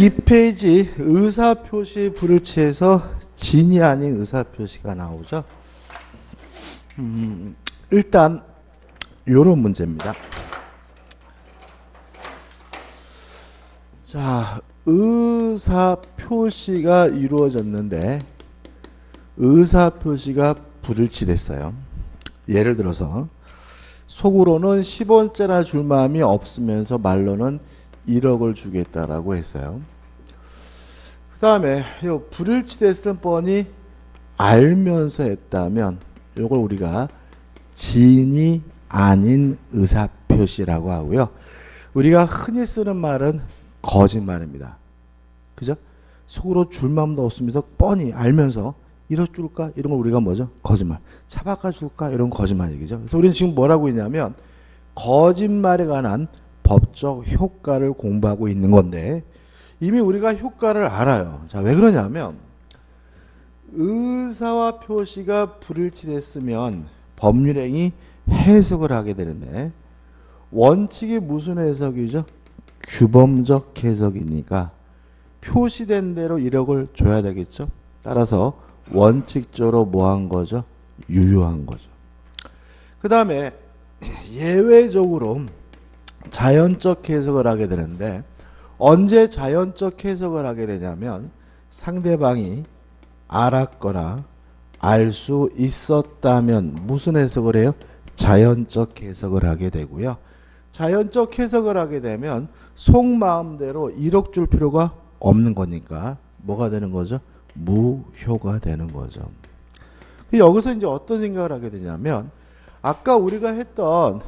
2페이지 의사표시 불일치에서 진이 아닌 의사표시가 나오죠. 음, 일단 요런 문제입니다. 자, 의사표시가 이루어졌는데 의사표시가 불일치됐어요. 예를 들어서 속으로는 10원짜리 줄 마음이 없으면서 말로는 1억을 주겠다라고 했어요. 그 다음에 요 불일치됐을 뻔히 알면서 했다면 요걸 우리가 진이 아닌 의사표시라고 하고요. 우리가 흔히 쓰는 말은 거짓말입니다. 그죠? 속으로 줄 마음도 없으면서 뻔히 알면서 이러 줄까? 이런 걸 우리가 뭐죠? 거짓말. 차박가 줄까? 이런 거짓말 얘기죠. 그래서 우리는 지금 뭐라고 있냐면 거짓말에 관한 법적 효과를 공부하고 있는 건데 이미 우리가 효과를 알아요. 자, 왜 그러냐면 의사와 표시가 불일치됐으면 법률행위 해석을 하게 되는데 원칙이 무슨 해석이죠? 규범적 해석이니까 표시된 대로 1억을 줘야 되겠죠. 따라서 원칙적으로 뭐한 거죠? 유효한 거죠. 그 다음에 예외적으로 자연적 해석을 하게 되는데 언제 자연적 해석을 하게 되냐면 상대방이 알았거나 알 수 있었다면 무슨 해석을 해요? 자연적 해석을 하게 되고요. 자연적 해석을 하게 되면 속마음대로 1억 줄 필요가 없는 거니까 뭐가 되는 거죠? 무효가 되는 거죠. 여기서 이제 어떤 생각을 하게 되냐면 아까 우리가 했던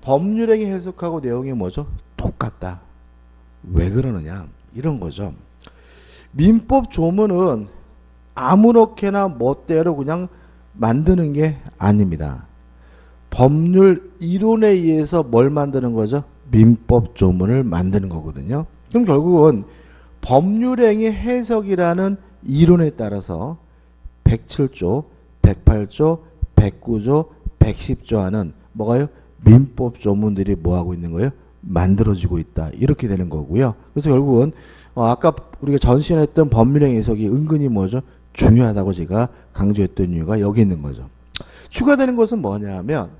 법률행위 해석하고 내용이 뭐죠? 똑같다. 왜 그러느냐? 이런 거죠. 민법 조문은 아무렇게나 멋대로 그냥 만드는 게 아닙니다. 법률 이론에 의해서 뭘 만드는 거죠? 민법 조문을 만드는 거거든요. 그럼 결국은 법률행위 해석이라는 이론에 따라서 107조, 108조, 109조, 110조 하는 뭐가요? 민법 조문들이 뭐 하고 있는 거예요? 만들어지고 있다. 이렇게 되는 거고요. 그래서 결국은 어 아까 우리가 전시했던 법률행 해석이 은근히 뭐죠? 중요하다고 제가 강조했던 이유가 여기 있는 거죠. 추가되는 것은 뭐냐면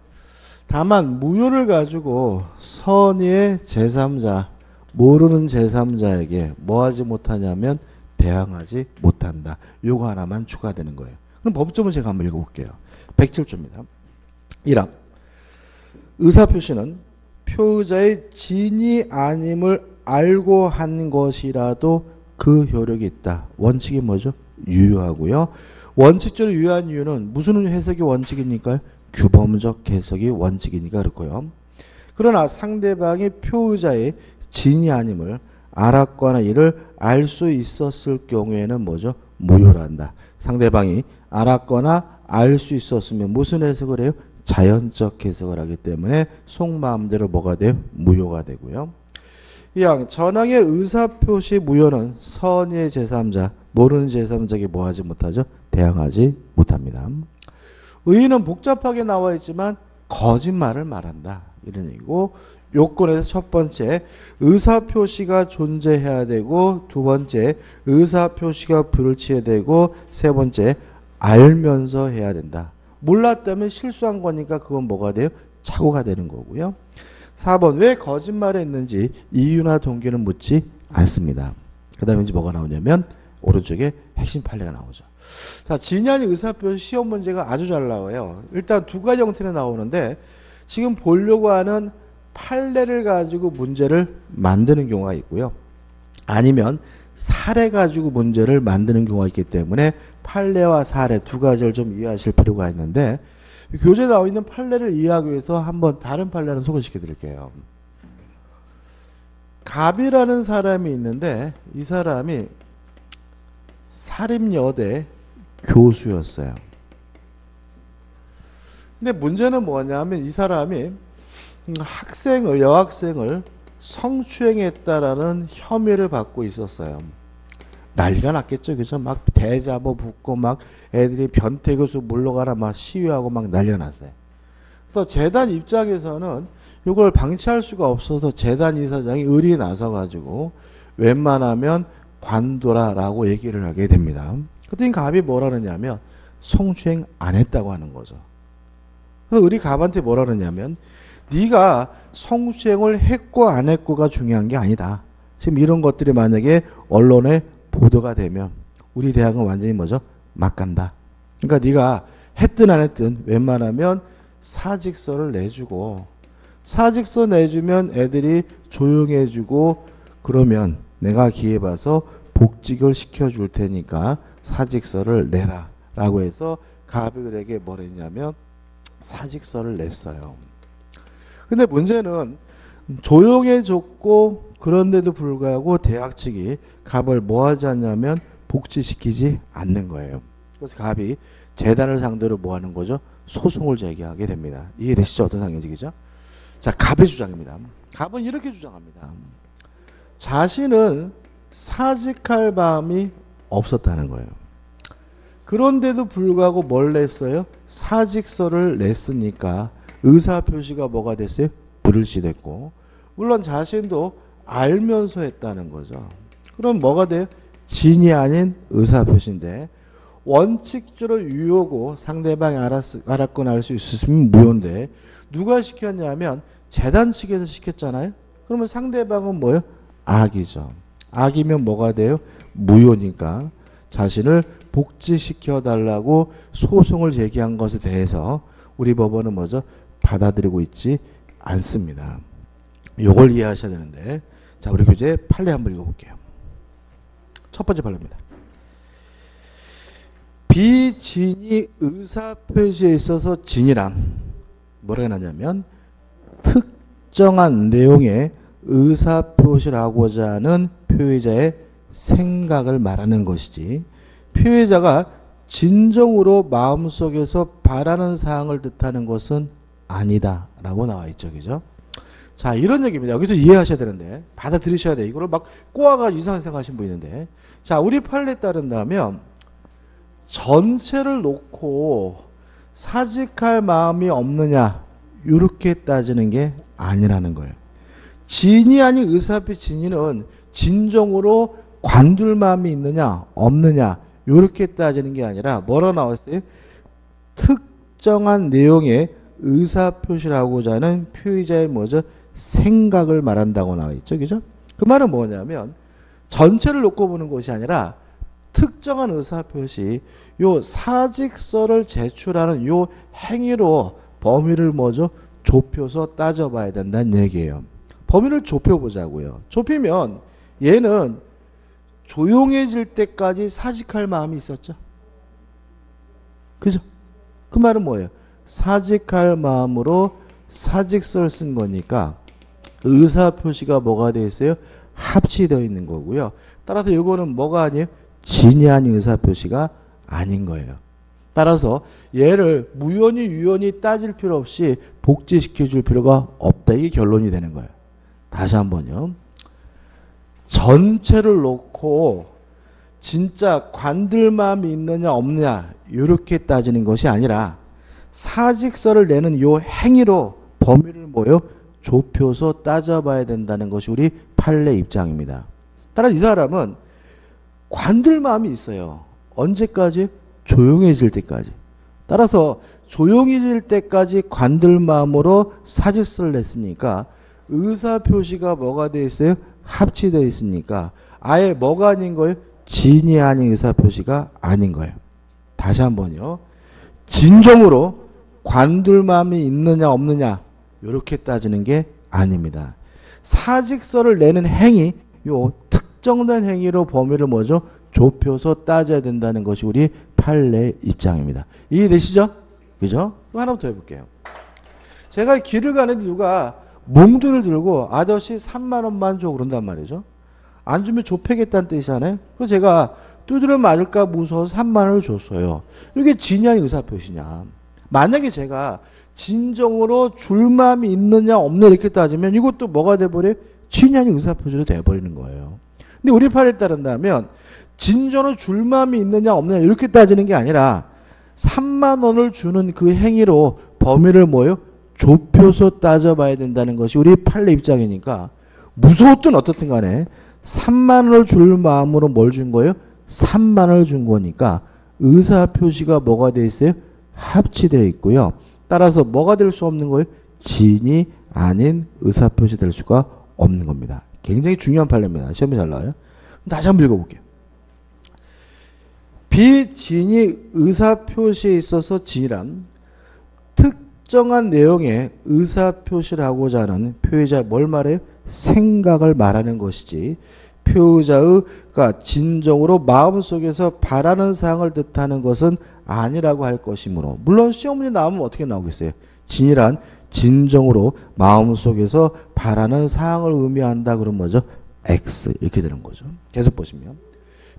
다만 무효를 가지고 선의의 제3자 모르는 제3자에게 뭐 하지 못하냐면 대항하지 못한다. 요거 하나만 추가되는 거예요. 그럼 법조문 제가 한번 읽어볼게요. 107조입니다. 1항 의사표시는 표의자의 진이 아님을 알고 한 것이라도 그 효력이 있다. 원칙이 뭐죠? 유효하고요. 원칙적으로 유효한 이유는 무슨 해석이 원칙이니까요? 규범적 해석이 원칙이니까 그렇고요. 그러나 상대방이 표의자의 진이 아님을 알았거나 이를 알 수 있었을 경우에는 뭐죠? 무효란다. 상대방이 알았거나 알 수 있었으면 무슨 해석을 해요? 자연적 해석을 하기 때문에 속 마음대로 뭐가 돼요? 무효가 되고요. 이왕 전항의 의사표시 무효는 선의 제3자, 모르는 제3자에게 뭐하지 못하죠? 대항하지 못합니다. 의의는 복잡하게 나와 있지만 거짓말을 말한다. 이런 얘기고 요건에서 첫 번째 의사표시가 존재해야 되고 두 번째 의사표시가 불일치해야 되고 세 번째 알면서 해야 된다. 몰랐다면 실수한 거니까 그건 뭐가 돼요? 착오가 되는 거고요. 4번 왜 거짓말을 했는지 이유나 동기는 묻지 않습니다. 그 다음에 이제 뭐가 나오냐면 오른쪽에 핵심 판례가 나오죠. 자, 진양이 의사표시 시험 문제가 아주 잘 나와요. 일단 두 가지 형태로 나오는데 지금 보려고 하는 판례를 가지고 문제를 만드는 경우가 있고요. 아니면 사례 가지고 문제를 만드는 경우가 있기 때문에 판례와 사례 두 가지를 좀 이해하실 필요가 있는데 교재에 나와 있는 판례를 이해하기 위해서 한번 다른 판례를 소개시켜 드릴게요. 갑이라는 사람이 있는데 이 사람이 사립여대 교수였어요. 근데 문제는 뭐냐면 이 사람이 학생을 여학생을 성추행했다라는 혐의를 받고 있었어요. 난리가 났겠죠. 그죠? 막 대자보 붙고 막 애들이 변태 교수 물러가라 막 시위하고 막 난리가 났어요. 그래서 재단 입장에서는 이걸 방치할 수가 없어서 재단 이사장이 의리에 나서 가지고 웬만하면 관둬라라고 얘기를 하게 됩니다. 그랬더니 갑이 뭐라 그러냐면 성추행 안 했다고 하는 거죠. 그래서 우리 갑한테 뭐라 그러냐면 네가 성추행을 했고 안 했고가 중요한 게 아니다. 지금 이런 것들이 만약에 언론에 보도가 되면 우리 대학은 완전히 뭐죠? 막 간다. 그러니까 네가 했든 안 했든 웬만하면 사직서를 내주고 사직서 내주면 애들이 조용해지고 그러면 내가 기회 봐서 복직을 시켜줄 테니까 사직서를 내라 라고 해서 가비들에게 뭘 했냐면 사직서를 냈어요. 근데 문제는 조용해졌고 그런데도 불구하고 대학 측이 갑을 뭐 하지 않냐면 복지시키지 않는 거예요. 그래서 갑이 재단을 상대로 뭐 하는 거죠? 소송을 제기하게 됩니다. 이해되시죠? 어떤 상징이죠? 자, 갑의 주장입니다. 갑은 이렇게 주장합니다. 자신은 사직할 마음이 없었다는 거예요. 그런데도 불구하고 뭘 냈어요? 사직서를 냈으니까 의사 표시가 뭐가 됐어요? 불일시 됐고 물론 자신도 알면서 했다는 거죠. 그럼 뭐가 돼요? 진이 아닌 의사 표시인데 원칙적으로 유효고 상대방이 알았, 알았거나 알 수 있으면 무효인데 누가 시켰냐면 재단 측에서 시켰잖아요. 그러면 상대방은 뭐예요? 악이죠. 악이면 뭐가 돼요? 무효니까 자신을 복지시켜 달라고 소송을 제기한 것에 대해서 우리 법원은 뭐죠? 받아들이고 있지 않습니다. 요걸 이해하셔야 되는데 자 우리 교재 판례 한번 읽어볼게요. 첫 번째 판례입니다. 비진이 의사 표시에 있어서 진이란 뭐라 해놨냐면 특정한 내용의 의사 표시라고자 하는 표의자의 생각을 말하는 것이지 표의자가 진정으로 마음속에서 바라는 사항을 뜻하는 것은 아니다 라고 나와 있죠 그죠 자 이런 얘기입니다 여기서 이해하셔야 되는데 받아들이셔야 돼 이거를 막 꼬아가 이상하게 생각하신 분 있는데 자 우리 판례에 따른다면 전체를 놓고 사직할 마음이 없느냐 이렇게 따지는 게 아니라는 거예요 진이 아닌 의사표 진이는 진정으로 관둘 마음이 있느냐 없느냐 이렇게 따지는 게 아니라 뭐라 나왔어요? 특정한 내용의 의사 표시라고자 하는 표의자의 뭐죠? 생각을 말한다고 나와 있죠. 그죠? 그 말은 뭐냐면 전체를 놓고 보는 것이 아니라 특정한 의사표시 요 사직서를 제출하는 요 행위로 범위를 뭐죠? 좁혀서 따져봐야 된다는 얘기예요. 범위를 좁혀보자고요. 좁히면 얘는 조용해질 때까지 사직할 마음이 있었죠. 그죠? 그 말은 뭐예요? 사직할 마음으로 사직서를 쓴 거니까 의사 표시가 뭐가 되어 있어요? 합치되어 있는 거고요. 따라서 이거는 뭐가 아니에요? 진이 아닌 의사 표시가 아닌 거예요. 따라서 얘를 무연히 유연히 따질 필요 없이 복제시켜 줄 필요가 없다. 이게 결론이 되는 거예요. 다시 한번요. 전체를 놓고 진짜 관들 마음이 있느냐 없느냐 이렇게 따지는 것이 아니라 사직서를 내는 요 행위로 범위를 뭐요? 좁혀서 따져봐야 된다는 것이 우리 판례 입장입니다. 따라서 이 사람은 관들 마음이 있어요. 언제까지? 조용해질 때까지. 따라서 조용해질 때까지 관들 마음으로 사직서를 냈으니까 의사 표시가 뭐가 돼 있어요? 합치되어 있으니까 아예 뭐가 아닌 거예요? 진이 아닌 의사 표시가 아닌 거예요. 다시 한번요. 진정으로 관둘 마음이 있느냐 없느냐 이렇게 따지는 게 아닙니다. 사직서를 내는 행위 요 특정된 행위로 범위를 뭐죠? 좁혀서 따져야 된다는 것이 우리 판례 입장입니다. 이해되시죠? 그죠? 하나부터 해볼게요. 제가 길을 가는데 누가 몽두를 들고 아저씨 3만 원만 줘 그런단 말이죠. 안 주면 좁혀겠다는 뜻이잖아요. 그래서 제가 두드려 맞을까 무서워서 3만 원을 줬어요. 이게 진양의 의사표시냐. 만약에 제가 진정으로 줄 마음이 있느냐 없느냐 이렇게 따지면 이것도 뭐가 돼버려요? 진양의 의사표시로 돼버리는 거예요. 근데 우리 판에 따른다면 진정으로 줄 마음이 있느냐 없느냐 이렇게 따지는 게 아니라 3만 원을 주는 그 행위로 범위를 뭐요? 좁혀서 따져봐야 된다는 것이 우리 판례 입장이니까 무서웠든 어떻든 간에 3만 원을 줄 마음으로 뭘 준 거예요? 3만 원을 준 거니까 의사 표시가 뭐가 돼 있어요? 합치되어 있고요. 따라서 뭐가 될 수 없는 거예요? 진이 아닌 의사 표시 될 수가 없는 겁니다. 굉장히 중요한 판례입니다. 시험에 잘 나와요. 다시 한번 읽어볼게요. 비진이 의사 표시에 있어서 진이란 특정한 내용의 의사 표시를 하고자 하는 표의자 뭘 말해요? 생각을 말하는 것이지 표의자의 가 진정으로 마음속에서 바라는 사항을 뜻하는 것은 아니라고 할 것이므로 물론 시험 문제 나오면 어떻게 나오겠어요? 진이란 진정으로 마음속에서 바라는 사항을 의미한다 그런 뭐죠? X 이렇게 되는 거죠. 계속 보시면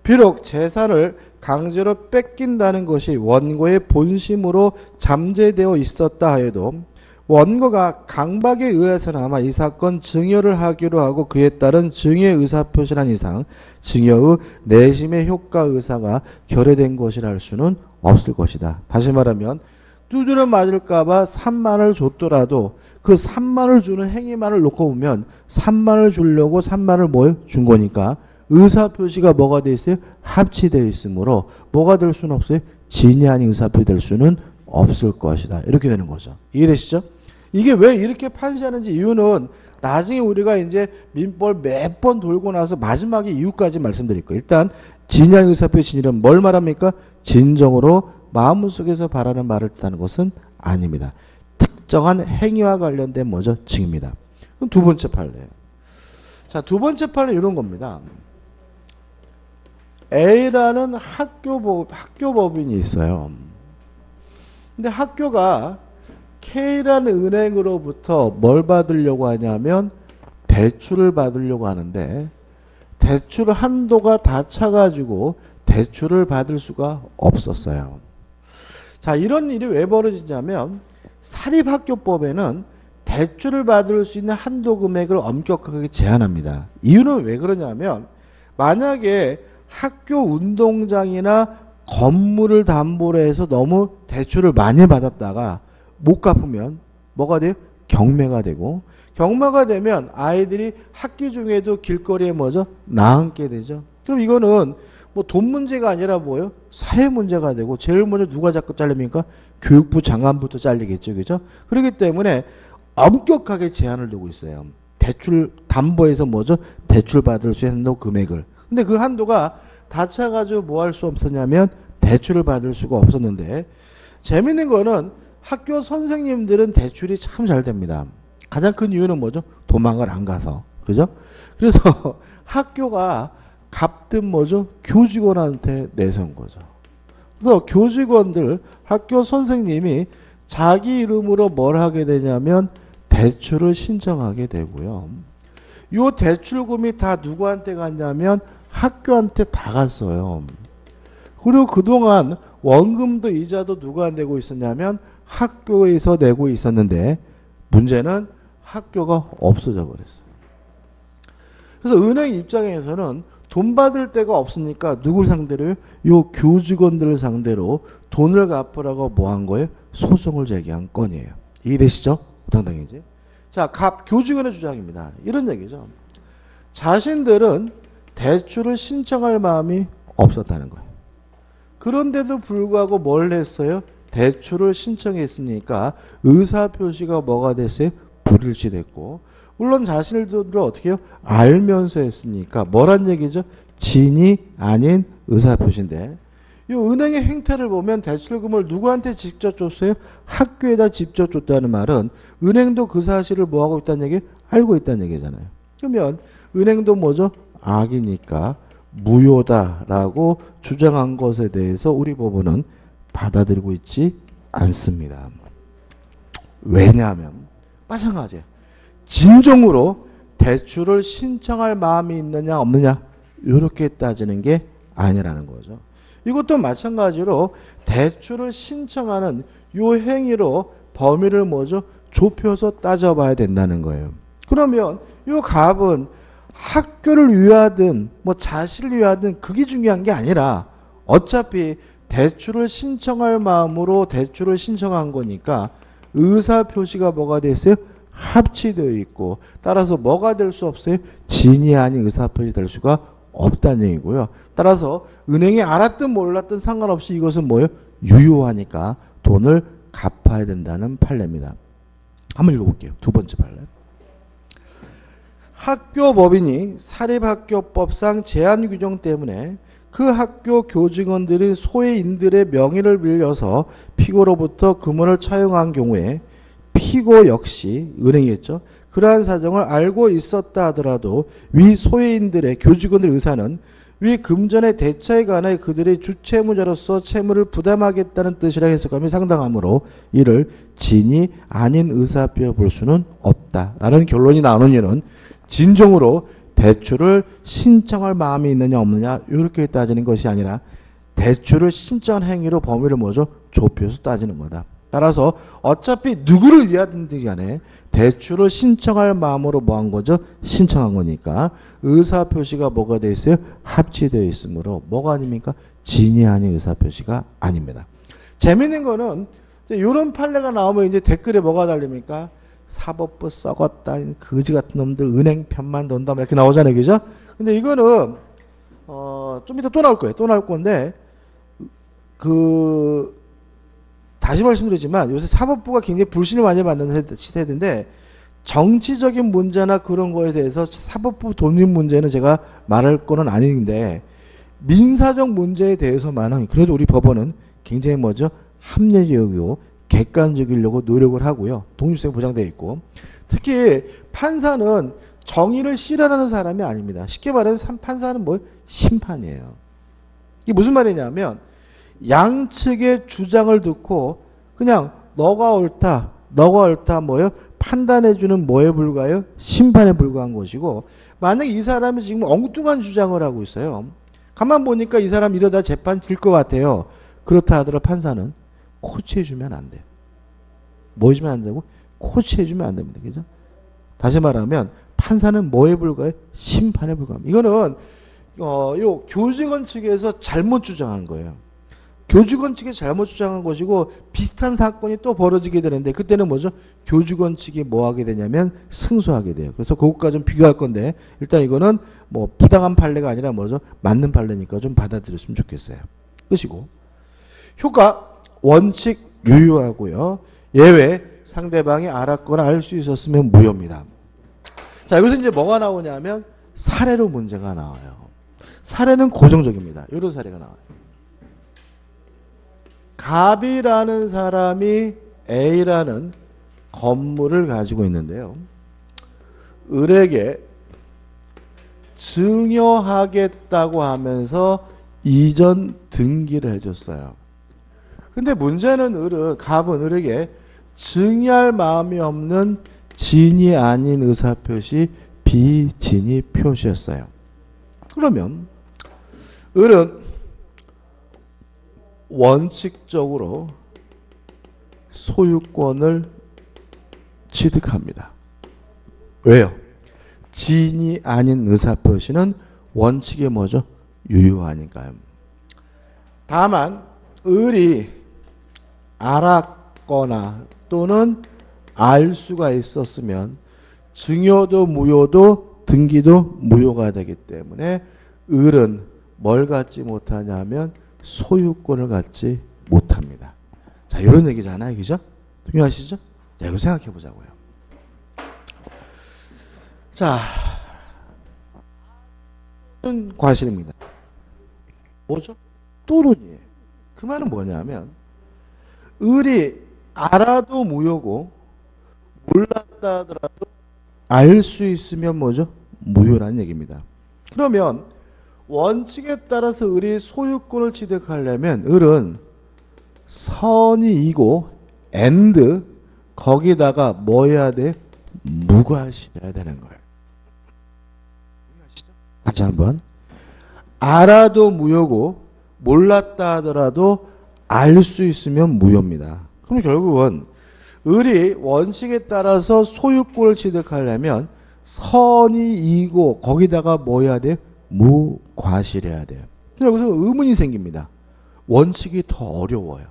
비록 재산을 강제로 뺏긴다는 것이 원고의 본심으로 잠재되어 있었다 하여도 원고가 강박에 의해서나마 이 사건 증여를 하기로 하고 그에 따른 증여 의사 표시란 이상 증여의 내심의 효과 의사가 결여된 것이라 할 수는 없을 것이다. 다시 말하면 두드려 맞을까봐 3만을 줬더라도 그 3만을 주는 행위만을 놓고 보면 3만을 주려고 3만을 뭐준 거니까 의사표시가 뭐가 돼 있어요? 합치되어 있으므로 뭐가 될 수는 없어요? 진이 아닌 의사표시 될 수는 없을 것이다. 이렇게 되는 거죠. 이해되시죠? 이게 왜 이렇게 판시하는지 이유는 나중에 우리가 이제 민법 몇 번 돌고 나서 마지막에 이유까지 말씀드릴 거예요. 일단 진양 의사표 진이란 뭘 말합니까? 진정으로 마음속에서 바라는 말을 뜻하는 것은 아닙니다. 특정한 행위와 관련된 뭐죠? 증입니다. 그럼 두 번째 판례. 자, 두 번째 판례 이런 겁니다. A라는 학교법, 학교법인이 있어요. 근데 학교가 K라는 은행으로부터 뭘 받으려고 하냐면 대출을 받으려고 하는데 대출 한도가 다 차가지고 대출을 받을 수가 없었어요. 자, 이런 일이 왜 벌어지냐면 사립학교법에는 대출을 받을 수 있는 한도 금액을 엄격하게 제한합니다. 이유는 왜 그러냐면 만약에 학교 운동장이나 건물을 담보로 해서 너무 대출을 많이 받았다가 못 갚으면 뭐가 돼요? 경매가 되고 경매가 되면 아이들이 학기 중에도 길거리에 뭐죠? 나앉게 되죠. 그럼 이거는 뭐 돈 문제가 아니라 뭐예요? 사회 문제가 되고 제일 먼저 누가 자꾸 잘립니까? 교육부 장관부터 잘리겠죠. 그죠? 그렇기 때문에 엄격하게 제한을 두고 있어요. 대출 담보에서 뭐죠? 대출 받을 수 있는 금액을. 근데 그 한도가 다 차 가지고 뭐 할 수 없었냐면 대출을 받을 수가 없었는데 재밌는 거는 학교 선생님들은 대출이 참 잘 됩니다. 가장 큰 이유는 뭐죠? 도망을 안 가서. 그죠? 그래서 학교가 갚든 뭐죠? 교직원한테 내세운 거죠. 그래서 교직원들, 학교 선생님이 자기 이름으로 뭘 하게 되냐면 대출을 신청하게 되고요. 요 대출금이 다 누구한테 갔냐면 학교한테 다 갔어요. 그리고 그동안 원금도 이자도 누가 내고 있었냐면 학교에서 내고 있었는데 문제는 학교가 없어져 버렸어요. 그래서 은행 입장에서는 돈 받을 데가 없으니까 누굴 상대로 요 교직원들을 상대로 돈을 갚으라고 뭐 한 거예요? 소송을 제기한 건이에요. 이해되시죠? 당당이지. 자, 값 교직원의 주장입니다. 이런 얘기죠. 자신들은 대출을 신청할 마음이 없었다는 거예요. 그런데도 불구하고 뭘 했어요? 대출을 신청했으니까 의사 표시가 뭐가 됐어요? 불일치 됐고 물론 자신들도 어떻게 해요? 알면서 했으니까 뭐란 얘기죠? 진이 아닌 의사 표시인데 이 은행의 행태를 보면 대출금을 누구한테 직접 줬어요? 학교에다 직접 줬다는 말은 은행도 그 사실을 뭐하고 있다는 얘기? 알고 있다는 얘기잖아요. 그러면 은행도 뭐죠? 악이니까 무효다라고 주장한 것에 대해서 우리 법원은 받아들이고 있지 않습니다. 왜냐하면 마찬가지예요. 진정으로 대출을 신청할 마음이 있느냐 없느냐 이렇게 따지는 게 아니라는 거죠. 이것도 마찬가지로 대출을 신청하는 요 행위로 범위를 뭐죠? 좁혀서 따져봐야 된다는 거예요. 그러면 요 값은 학교를 위하든 뭐 자신을 위하든 그게 중요한 게 아니라 어차피 대출을 신청할 마음으로 대출을 신청한 거니까 의사 표시가 뭐가 됐어요? 합치되어 있고 따라서 뭐가 될 수 없어요? 진이 아닌 의사 표시 될 수가 없다는 얘기고요. 따라서 은행이 알았든 몰랐든 상관없이 이것은 뭐예요? 유효하니까 돈을 갚아야 된다는 판례입니다. 한번 읽어볼게요. 두 번째 판례. 학교 법인이 사립학교법상 제한 규정 때문에 그 학교 교직원들이 소외인들의 명의를 빌려서 피고로부터 금원을 차용한 경우에 피고 역시 은행이겠죠. 그러한 사정을 알고 있었다 하더라도 위 소외인들의 교직원들 의사는 위 금전의 대차에 관해 그들의 주채무자로서 채무를 부담하겠다는 뜻이라 해석감이 상당하므로 이를 진이 아닌 의사뼈 볼 수는 없다라는 결론이 나오는 이유는 진정으로 대출을 신청할 마음이 있느냐 없느냐 이렇게 따지는 것이 아니라 대출을 신청한 행위로 범위를 뭐죠? 좁혀서 따지는 거다. 따라서 어차피 누구를 위하든지 간에 대출을 신청할 마음으로 뭐 한 거죠? 신청한 거니까 의사표시가 뭐가 돼 있어요? 합치되어 있으므로 뭐가 아닙니까? 진이 아닌 의사표시가 아닙니다. 재밌는 거는 이런 판례가 나오면 이제 댓글에 뭐가 달립니까? 사법부 썩었다. 거지 같은 놈들 은행 편만 돈다. 이렇게 나오잖아요. 그죠? 근데 이거는, 어, 좀 이따 또 나올 거예요. 또 나올 건데, 그, 다시 말씀드리지만 요새 사법부가 굉장히 불신을 많이 받는 시대인데 정치적인 문제나 그런 거에 대해서 사법부 돈입 문제는 제가 말할 거는 아닌데 민사적 문제에 대해서만은 그래도 우리 법원은 굉장히 뭐죠? 합리적이고 객관적이려고 노력을 하고요. 독립성이 보장되어 있고 특히 판사는 정의를 실현하는 사람이 아닙니다. 쉽게 말해서 판사는 뭐 심판이에요. 이게 무슨 말이냐면 양측의 주장을 듣고 그냥 너가 옳다, 너가 옳다 뭐요? 판단해주는 뭐에 불과해요? 심판에 불과한 것이고 만약 이 사람이 지금 엉뚱한 주장을 하고 있어요. 가만 보니까 이 사람 이러다 재판 질 것 같아요. 그렇다 하더라도 판사는 코치해주면 안 돼요. 뭐 해주면 안 되고? 코치해주면 안 됩니다. 그죠? 다시 말하면 판사는 뭐에 불과해? 심판에 불과합니다. 이거는 어, 요 교직원 측에서 잘못 주장한 거예요. 교직원 측이 잘못 주장한 것이고 비슷한 사건이 또 벌어지게 되는데 그때는 뭐죠? 교직원 측이 뭐 하게 되냐면 승소하게 돼요. 그래서 그것과 좀 비교할 건데 일단 이거는 뭐 부당한 판례가 아니라 뭐죠? 맞는 판례니까 좀 받아들였으면 좋겠어요. 끝이고 효과 원칙 유효하고요. 예외 상대방이 알았거나 알 수 있었으면 무효입니다. 자 여기서 이제 뭐가 나오냐면 사례로 문제가 나와요. 사례는 고정적입니다. 이런 사례가 나와요. 갑이라는 사람이 A라는 건물을 가지고 있는데요. 을에게 증여하겠다고 하면서 이전 등기를 해줬어요. 근데 문제는 을은 갑은 을에게 증여할 마음이 없는 진이 아닌 의사표시 비진이 표시였어요. 그러면 을은 원칙적으로 소유권을 취득합니다. 왜요? 지인이 아닌 의사표시는 원칙이 뭐죠? 유효하니까요. 다만 을이 알았거나 또는 알 수가 있었으면 증여도 무효도 등기도 무효가 되기 때문에 을은 뭘 갖지 못하냐면 소유권을 갖지 못합니다. 자, 이런 얘기잖아요. 그죠? 동의하시죠? 자, 이거 생각해 보자고요. 자, 과실입니다. 뭐죠? 또른이에요. 그 말은 뭐냐면, 을이 알아도 무효고, 몰랐다 하더라도 알 수 있으면 뭐죠? 무효라는 얘기입니다. 그러면 원칙에 따라서 을이 소유권을 취득하려면 을은 선이 이고 and 거기다가 뭐 해야 돼? 무과시해야 되는 거예요. 다시 한번 알아도 무효고 몰랐다 하더라도 알 수 있으면 무효입니다. 그럼 결국은 을이 원칙에 따라서 소유권을 취득하려면 선이 이고 거기다가 뭐 해야 돼? 무과실해야 돼요. 여기서 의문이 생깁니다. 원칙이 더 어려워요.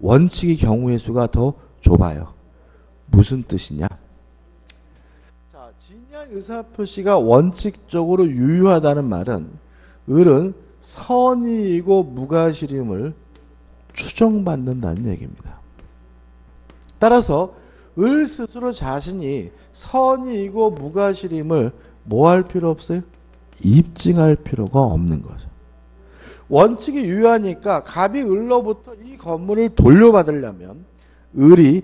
원칙의 경우의 수가 더 좁아요. 무슨 뜻이냐? 의사표시가 원칙적으로 유효하다는 말은 을은 선의이고 무과실임을 추정받는다는 얘기입니다. 따라서 을 스스로 자신이 선의이고 무과실임을 뭐 할 필요 없어요? 입증할 필요가 없는 거죠. 원칙이 유효하니까 갑이 을로부터 이 건물을 돌려받으려면 을이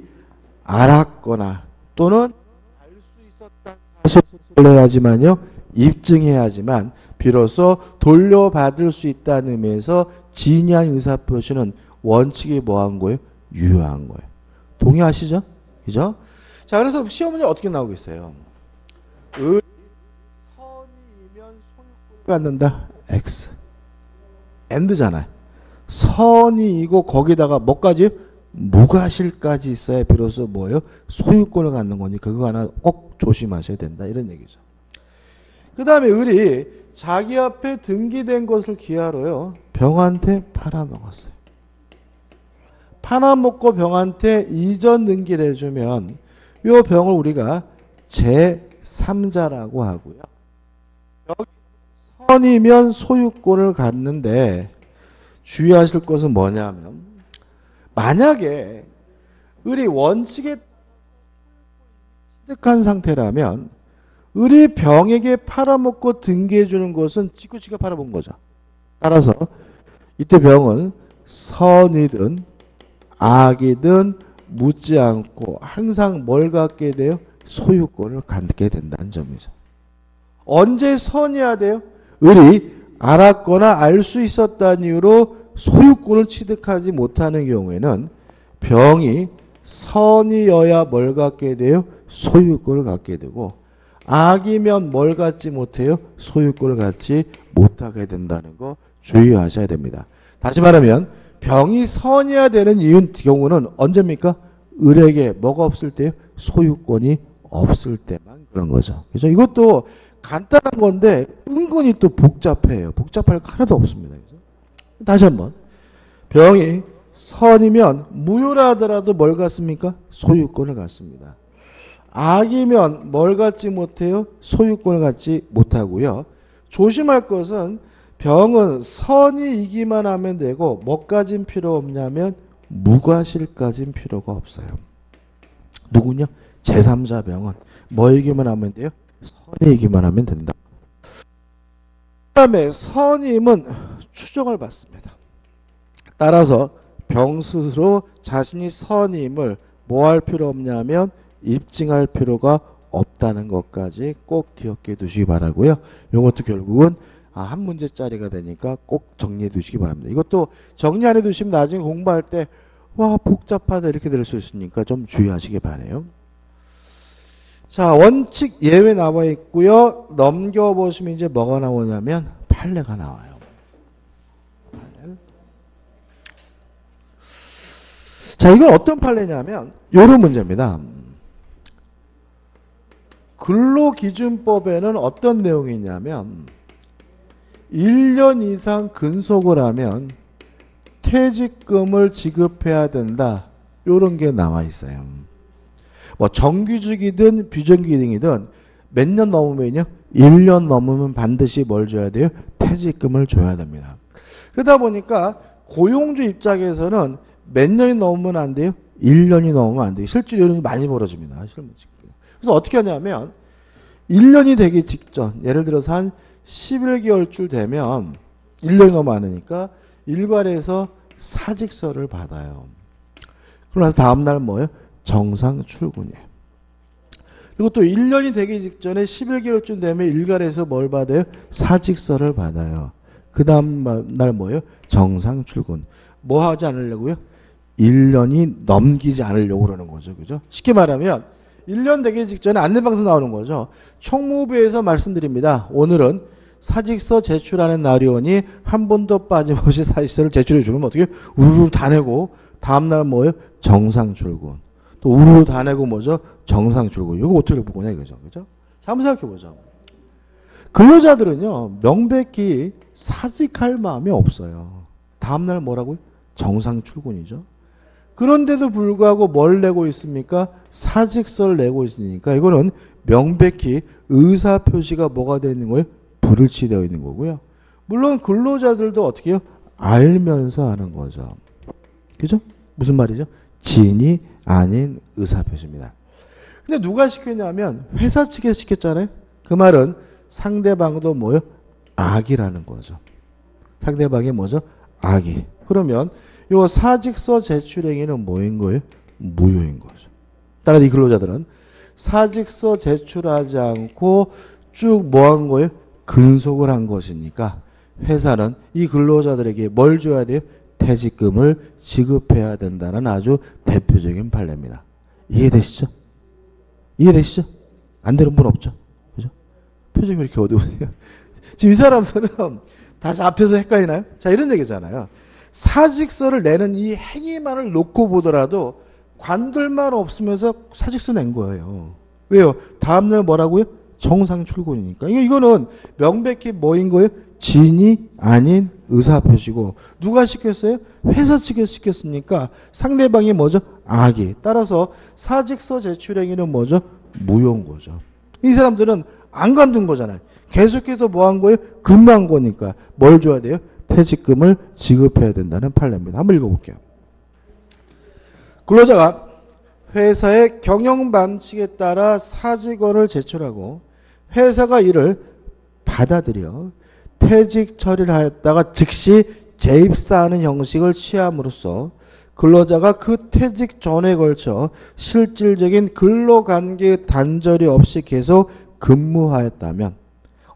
알았거나 또는 알 수 있었다는 해야지만요 입증해야지만 비로소 돌려받을 수 있다는 의미에서 진양 의사표시는 원칙이 뭐한 거예요? 유효한 거예요. 동의하시죠? 그죠? 자 그래서 시험 문제 어떻게 나오겠어요? 을 선이면 소유권을 갖는다. X. 엔드잖아요. 선이이고 거기다가 뭐까지? 무과실까지 있어야 비로소 뭐예요? 소유권을 갖는 거니 그거 하나 꼭 조심하셔야 된다 이런 얘기죠. 그 다음에 을이 자기 앞에 등기된 것을 기하로요 병한테 팔아먹었어요. 팔아먹고 병한테 이전 등기를 해주면 이 병을 우리가 제3자라고 하고요. 선이면 소유권을 갖는데 주의하실 것은 뭐냐면 만약에 을이 원칙에 취득한 상태라면 을이 병에게 팔아먹고 등기해 주는 것은 지구 지가 팔아본 거죠. 따라서 이때 병은 선이든 악이든 묻지 않고 항상 뭘 갖게 돼요? 소유권을 갖게 된다는 점이죠. 언제 선이야 돼요? 을이 알았거나 알 수 있었다는 이유로 소유권을 취득하지 못하는 경우에는 병이 선이어야 뭘 갖게 돼요? 소유권을 갖게 되고 악이면 뭘 갖지 못해요? 소유권을 갖지 못하게 된다는 거 주의하셔야 됩니다. 다시 말하면 병이 선이어야 되는 이유 경우는 언제입니까? 을에게 뭐가 없을 때요? 소유권이 없을 때만 그런 거죠. 그죠? 이것도 간단한 건데 은근히 또 복잡해요. 복잡할 거 하나도 없습니다. 그죠? 다시 한번 병이 선이면 무효라 하더라도 뭘 갖습니까? 소유권을 갖습니다. 악이면 뭘 갖지 못해요? 소유권을 갖지 못하고요. 조심할 것은 병은 선이 이기만 하면 되고 뭐까진 필요 없냐면 무과실까진 필요가 없어요. 누구냐? 제3자 병은 뭐 이기만 하면 돼요? 선이기만 하면 된다. 그 다음에 선임은 추정을 받습니다. 따라서 병 스스로 자신이 선임을 뭐 할 필요 없냐면 입증할 필요가 없다는 것까지 꼭 기억해 두시기 바라고요. 이것도 결국은 아, 한 문제짜리가 되니까 꼭 정리해 두시기 바랍니다. 이것도 정리 안 해 두시면 나중에 공부할 때 와 복잡하다 이렇게 될 수 있으니까 좀 주의하시기 바래요. 자 원칙 예외 나와 있고요. 넘겨보시면 이제 뭐가 나오냐면 판례가 나와요. 자 이건 어떤 판례냐면 요런 문제입니다. 근로기준법에는 어떤 내용이 있냐면 1년 이상 근속을 하면 퇴직금을 지급해야 된다. 이런 게 나와 있어요. 뭐 정규직이든 비정규직이든 몇 년 넘으면요. 1년 넘으면 반드시 뭘 줘야 돼요? 퇴직금을 줘야 됩니다. 그러다 보니까 고용주 입장에서는 몇 년이 넘으면 안 돼요? 1년이 넘으면 안 돼요. 실제로 이런 게 많이 벌어집니다. 그래서 어떻게 하냐면 1년이 되기 직전 예를 들어서 한 11개월쯤 되면 1년이 너무 많으니까 일괄해서 사직서를 받아요. 그러나 다음날 뭐예요? 정상 출근이에요. 그리고 또 1년이 되기 직전에 11개월쯤 되면 일괄해서 뭘 받아요? 사직서를 받아요. 그 다음 날 뭐예요? 정상 출근. 뭐 하지 않으려고요? 1년이 넘기지 않으려고 그러는 거죠. 그죠? 쉽게 말하면 1년 되기 직전에 안내방송 나오는 거죠. 총무부에서 말씀드립니다. 오늘은 사직서 제출하는 날이오니 한 번도 빠짐없이 사직서를 제출해 주면 어떻게 우르르 다 내고 다음날 뭐예요? 정상 출근. 또 우르르 다 내고 뭐죠? 정상 출근. 이거 어떻게 보거냐 이거죠. 그죠? 자, 한번 생각해 보죠. 근로자들은요. 명백히 사직할 마음이 없어요. 다음날 뭐라고요? 정상 출근이죠. 그런데도 불구하고 뭘 내고 있습니까? 사직서를 내고 있으니까 이거는 명백히 의사 표시가 뭐가 되어 있는 거예요? 불일치 되어 있는 거고요. 물론 근로자들도 어떻게 해요? 알면서 하는 거죠. 그죠? 무슨 말이죠? 진이 아닌 의사 표시입니다. 근데 누가 시켰냐면 회사 측에서 시켰잖아요. 그 말은 상대방도 뭐요? 악이라는 거죠. 상대방이 뭐죠? 악이. 그러면 요 사직서 제출 행위는 뭐인 거예요? 무효인 거죠. 따라 이 근로자들은 사직서 제출하지 않고 쭉 뭐 한 거예요? 근속을 한 것이니까 회사는 이 근로자들에게 뭘 줘야 돼요? 퇴직금을 지급해야 된다는 아주 대표적인 판례입니다. 이해되시죠? 이해되시죠? 안 되는 분 없죠? 그죠? 표정이 이렇게 어두우세요? 지금 이 사람들은 다시 앞에서 헷갈리나요? 자, 이런 얘기잖아요. 사직서를 내는 이 행위만을 놓고 보더라도 관들만 없으면서 사직서 낸 거예요. 왜요? 다음날 뭐라고요? 정상 출근이니까. 이거는 명백히 뭐인 거예요? 진이 아닌 의사 표시고 누가 시켰어요? 회사 측에서 시켰으니까 상대방이 뭐죠? 악이. 따라서 사직서 제출 행위는 뭐죠? 무효인 거죠. 이 사람들은 안 관둔 거잖아요. 계속해서 뭐 한 거예요? 근무한 거니까 뭘 줘야 돼요? 퇴직금을 지급해야 된다는 판례입니다. 한번 읽어볼게요. 근로자가 회사의 경영 반칙에 따라 사직원을 제출하고 회사가 이를 받아들여 퇴직 처리를 하였다가 즉시 재입사하는 형식을 취함으로써 근로자가 그 퇴직 전에 걸쳐 실질적인 근로관계 단절이 없이 계속 근무하였다면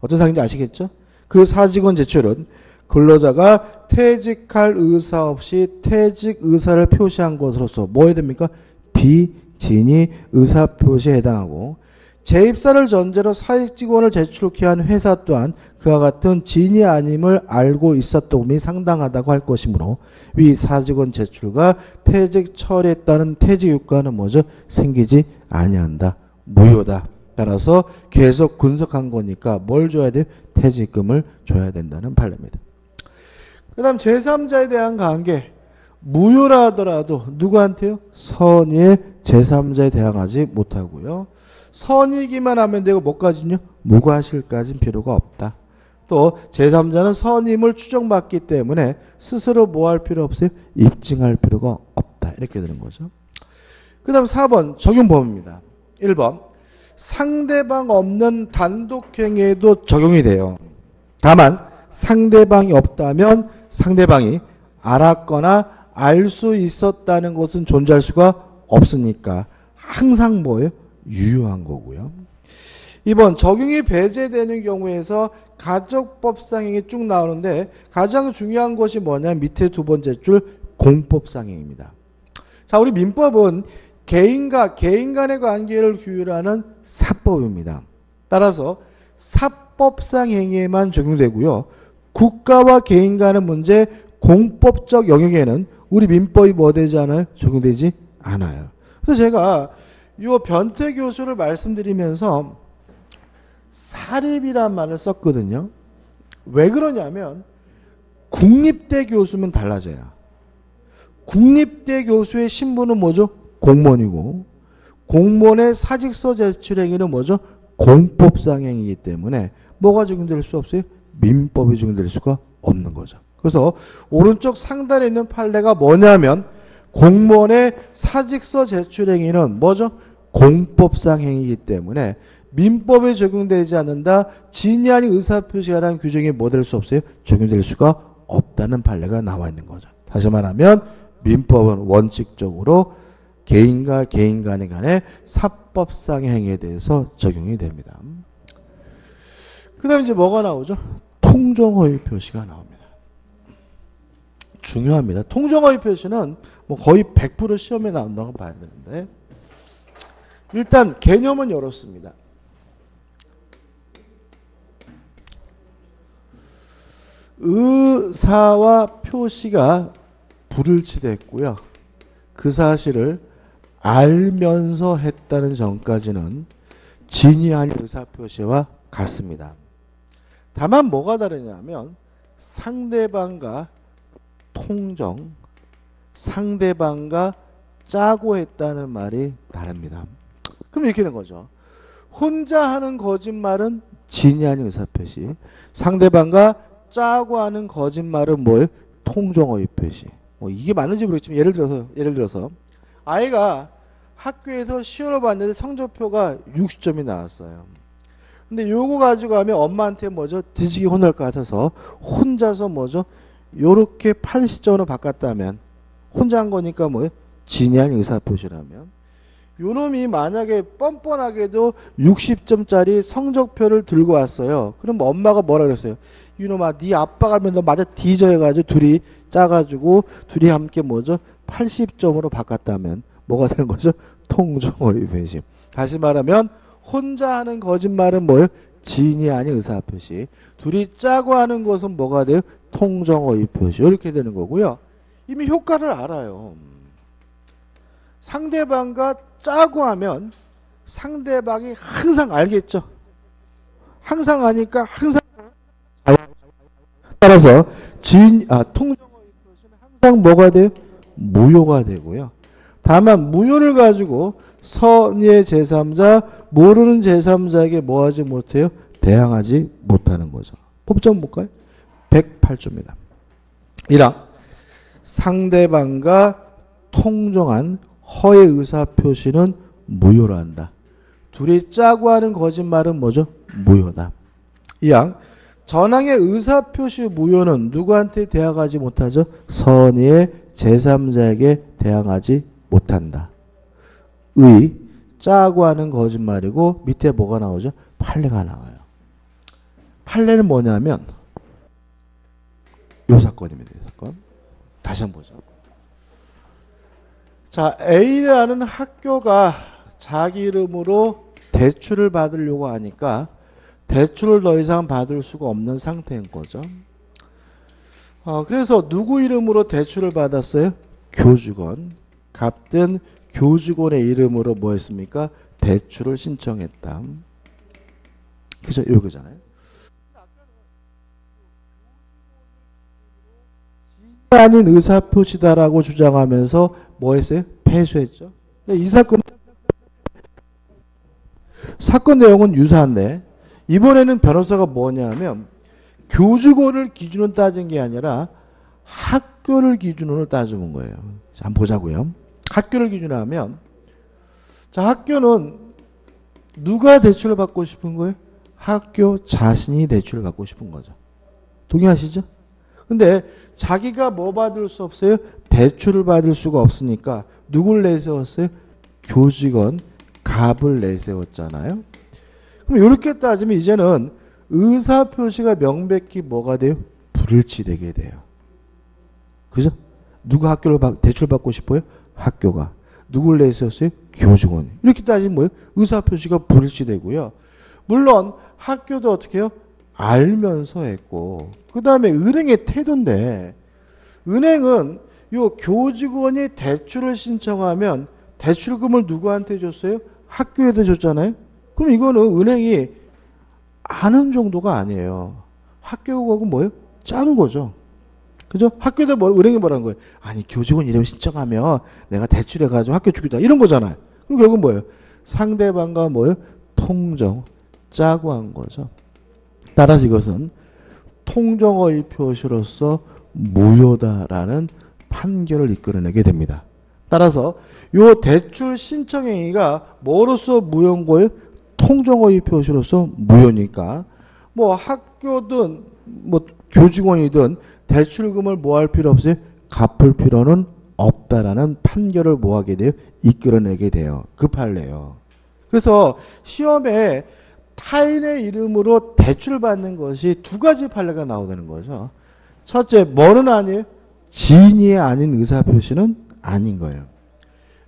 어떤 상황인지 아시겠죠? 그 사직원 제출은 근로자가 퇴직할 의사 없이 퇴직 의사를 표시한 것으로서 뭐 해야 됩니까? 비진이 의사 표시에 해당하고 재입사를 전제로 사익 직원을 제출케 한 회사 또한 그와 같은 진이 아님을 알고 있었던 이 상당하다고 할 것이므로 위 사직원 제출과 퇴직 처리했다는 퇴직 유가는 뭐죠? 생기지 아니한다. 무효다. 따라서 계속 분석한 거니까 뭘 줘야 돼요? 퇴직금을 줘야 된다는 판례입니다. 그 다음 제3자에 대한 관계 무효라 하더라도 누구한테요? 선의의 제3자에 대항하지 못하고요. 선이기만 하면 되고 뭐까지는요? 무과실까지는 필요가 없다. 또 제3자는 선임을 추정받기 때문에 스스로 뭐 할 필요 없어요? 입증할 필요가 없다. 이렇게 되는 거죠. 그 다음 4번 적용 범위입니다. 1번 상대방 없는 단독행위에도 적용이 돼요. 다만 상대방이 없다면 상대방이 알았거나 알 수 있었다는 것은 존재할 수가 없으니까 항상 뭐예요? 유효한 거고요. 2번 적용이 배제되는 경우에서 가족법상행이 쭉 나오는데 가장 중요한 것이 뭐냐 밑에 두 번째 줄 공법상행입니다. 자 우리 민법은 개인과 개인 간의 관계를 규율하는 사법입니다. 따라서 사법상 행위에만 적용되고요. 국가와 개인 간의 문제 공법적 영역에는 우리 민법이 뭐 되지 않아요? 적용되지 않아요. 그래서 제가 이 변태 교수를 말씀드리면서 사립이란 말을 썼거든요. 왜 그러냐면 국립대 교수면 달라져요. 국립대 교수의 신분은 뭐죠? 공무원이고 공무원의 사직서 제출 행위는 뭐죠? 공법상 행위이기 때문에 뭐가 적용될 수 없어요? 민법이 적용될 수가 없는 거죠. 그래서 오른쪽 상단에 있는 판례가 뭐냐면 공무원의 사직서 제출 행위는 뭐죠? 공법상 행위이기 때문에 민법에 적용되지 않는다. 진이 아닌 의사표시라는 규정이 뭐될 수 없어요? 적용될 수가 없다는 판례가 나와 있는 거죠. 다시 말하면 민법은 원칙적으로 개인과 개인 간의 간의 사법상의 행위에 대해서 적용이 됩니다. 그 다음 이제 뭐가 나오죠? 통정허위 표시가 나옵니다. 중요합니다. 통정허위 표시는 뭐 거의 100% 시험에 나온다고 봐야 되는데 일단 개념은 이렇습니다. 의사와 표시가 불일치됐고요. 그 사실을 알면서 했다는 점까지는 진이 아닌 의사 표시와 같습니다. 다만 뭐가 다르냐면 상대방과 통정, 상대방과 짜고 했다는 말이 다릅니다. 그럼 이렇게 된 거죠. 혼자 하는 거짓말은 진이 아닌 의사표시. 상대방과 짜고 하는 거짓말은 뭐예요? 통정어의 표시. 뭐 이게 맞는지 모르겠지만 예를 들어서 예를 들어서 아이가 학교에서 시험을 봤는데 성적표가 60점이 나왔어요. 근데 요거 가지고 가면 엄마한테 뭐죠? 뒤지기 혼날 것 같아서 혼자서 뭐죠? 요렇게 80점으로 바꿨다면 혼자 한 거니까 뭐예요? 진이한 의사표시라면 요놈이 만약에 뻔뻔하게도 60점짜리 성적표를 들고 왔어요. 그럼 엄마가 뭐라 그랬어요? 이놈아 네 아빠가 하면 너 맞아 뒤져 해가지고 둘이 짜가지고 둘이 함께 뭐죠? 80점으로 바꿨다면 뭐가 되는 거죠? 통정어의 배심. 다시 말하면 혼자 하는 거짓말은 뭐예요? 진이 아닌 의사표시. 둘이 짜고 하는 것은 뭐가 돼요? 통정어의 표시. 이렇게 되는 거고요. 이미 효과를 알아요. 상대방과 짜고 하면 상대방이 항상 알겠죠. 항상 아니까 항상 따라서 진, 아, 표시는 항상 뭐가 돼요? 무효가 되고요. 다만 무효를 가지고 선의 제3자, 모르는 제3자에게 뭐 하지 못해요? 대항하지 못하는 거죠. 법정 볼까요? 108조입니다. 1항 상대방과 통정한 허의 의사표시는 무효로 한다. 둘이 짜고 하는 거짓말은 뭐죠? 무효다. 2항 전항의 의사표시 무효는 누구한테 대항하지 못하죠? 선의의 제3자에게 대항하지 못한다. 의, 짜고 하는 거짓말이고 밑에 뭐가 나오죠? 판례가 나와요. 판례는 뭐냐면 요 사건입니다. 이 사건. 다시 한번 보죠. 자, A라는 학교가 자기 이름으로 대출을 받으려고 하니까 대출을 더 이상 받을 수가 없는 상태인 거죠. 어, 그래서 누구 이름으로 대출을 받았어요? 교직원. 갑든 교직원의 이름으로 뭐 했습니까? 대출을 신청했다. 그죠? 이거잖아요. 아닌 의사 표시다라고 주장하면서 뭐 했어요? 패소했죠. 이 사건 사건 내용은 유사한데 이번에는 변호사가 뭐냐면 교직원을 기준으로 따진 게 아니라 학교를 기준으로 따져본 거예요. 자, 한번 보자고요. 학교를 기준으로 하면 자 학교는 누가 대출을 받고 싶은 거예요? 학교 자신이 대출을 받고 싶은 거죠. 동의하시죠? 근데 자기가 뭐 받을 수 없어요? 대출을 받을 수가 없으니까 누굴 내세웠어요? 교직원 갑을 내세웠잖아요. 그럼 이렇게 따지면 이제는 의사 표시가 명백히 뭐가 돼요? 불일치되게 돼요. 그죠? 누가 학교를 대출 받고 싶어요? 학교가. 누굴 내세웠어요? 교직원이. 이렇게 따지면 뭐예요? 의사 표시가 불일치되고요. 물론 학교도 어떻게 해요? 알면서 했고 그 다음에 은행의 태도인데 은행은 요 교직원이 대출을 신청하면 대출금을 누구한테 줬어요? 학교에다 줬잖아요. 그럼 이거는 은행이 아는 정도가 아니에요. 학교하고 뭐예요? 짠 거죠. 그죠? 학교에다 뭐, 은행이 뭐라는 거예요? 아니, 교직원 이름 신청하면 내가 대출해가지고 학교 주기다. 이런 거잖아요. 그럼 결국 뭐예요? 상대방과 뭐예요? 통정, 짜고 한 거죠. 따라서 이것은 통정어의 표시로서 무효다라는 판결을 이끌어내게 됩니다. 따라서 요 대출 신청 행위가 뭐로서 무효인 거예요? 통정어의 표시로서 무효니까 뭐 학교든 뭐 교직원이든 대출금을 뭐 할 필요 없어요? 갚을 필요는 없다라는 판결을 뭐하게 돼요? 이끌어내게 돼요. 그 판례요. 그래서 시험에 타인의 이름으로 대출 받는 것이 두 가지 판례가 나오는 거죠. 첫째, 뭐는 아니에요? 지인이 아닌 의사표시는 아닌 거예요.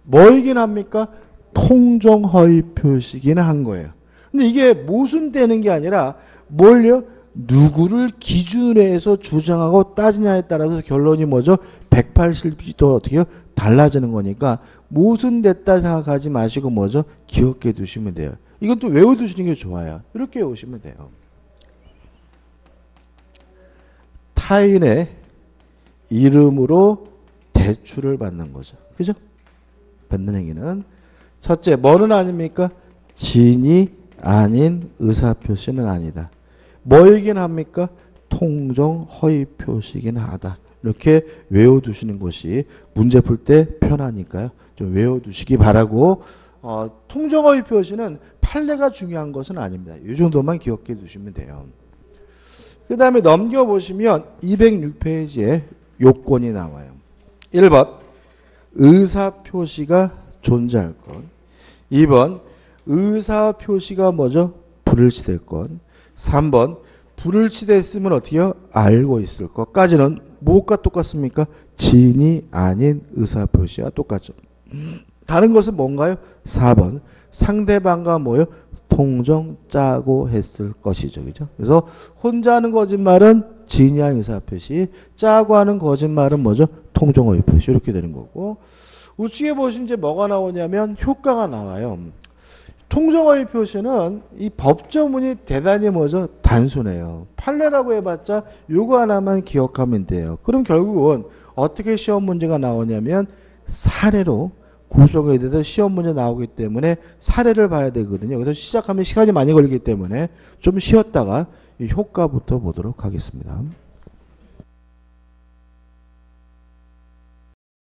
뭐이긴 합니까? 통정허위 표시기는 한 거예요. 근데 이게 모순되는 게 아니라 뭘요? 누구를 기준으로 해서 주장하고 따지냐에 따라서 결론이 뭐죠? 180도 어떻게 요? 달라지는 거니까 모순됐다 생각하지 마시고 뭐죠? 기억해 두시면 돼요. 이건 또 외워두시는 게 좋아요. 이렇게 외우시면 돼요. 타인의 이름으로 대출을 받는 거죠. 그죠? 받는 행위는 첫째 뭐는 아닙니까? 진이 아닌 의사 표시는 아니다. 뭐이긴 합니까? 통정 허위 표시긴 하다. 이렇게 외워두시는 것이 문제 풀 때 편하니까요. 좀 외워두시기 바라고 어, 통정 허위 표시는 판례가 중요한 것은 아닙니다. 이 정도만 기억해 두시면 돼요. 그 다음에 넘겨보시면 206페이지에 요건이 나와요. 1번 의사 표시가 존재할 것 2번 의사 표시가 뭐죠? 불일치될 것 3번 불일치됐으면 어떻게요? 알고 있을 것까지는 무엇과 똑같습니까? 진이 아닌 의사 표시와 똑같죠. 다른 것은 뭔가요? 4번 상대방과 뭐요? 통정 짜고 했을 것이죠. 그죠? 그래서 혼자 하는 거짓말은 아닌 의사 표시, 짜고 하는 거짓말은 뭐죠? 통정의 표시 이렇게 되는 거고 우측에 보시면 이제 뭐가 나오냐면 효과가 나와요. 통정의 표시는 이 법조문이 대단히 뭐죠? 단순해요. 판례라고 해봤자 요거 하나만 기억하면 돼요. 그럼 결국은 어떻게 시험 문제가 나오냐면 사례로 구성에 대해서 시험 문제 나오기 때문에 사례를 봐야 되거든요. 그래서 시작하면 시간이 많이 걸리기 때문에 좀 쉬었다가 이 효과부터 보도록 하겠습니다.